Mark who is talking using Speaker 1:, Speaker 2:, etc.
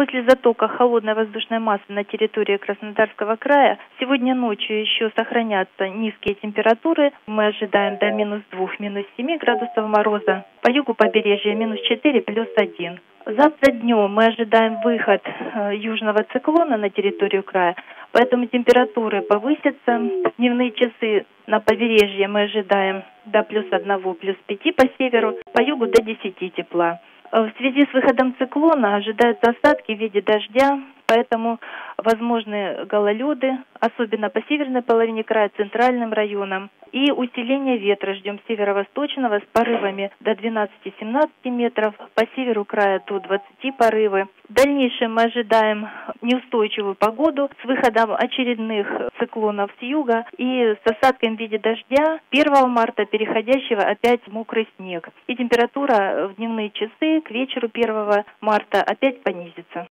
Speaker 1: После затока холодной воздушной массы на территории Краснодарского края сегодня ночью еще сохранятся низкие температуры. Мы ожидаем до минус 2, минус 7 градусов мороза. По югу побережья минус 4, плюс 1. Завтра днем мы ожидаем выход э, южного циклона на территорию края, поэтому температуры повысятся. Дневные часы на побережье мы ожидаем до плюс 1, плюс 5 по северу, по югу до 10 тепла. Э, в связи с выходом циклона ожидаются осадки в виде дождя, поэтому возможны гололеды, особенно по северной половине края, центральным районам. И усиление ветра ждем северо-восточного с порывами до 12-17 метров, по северу края до 20 порывы. В дальнейшем мы ожидаем неустойчивую погоду с выходом очередных циклонов с юга и с осадками в виде дождя 1 марта, переходящего опять в мокрый снег. И температура в дневные часы к вечеру 1 марта опять понизится.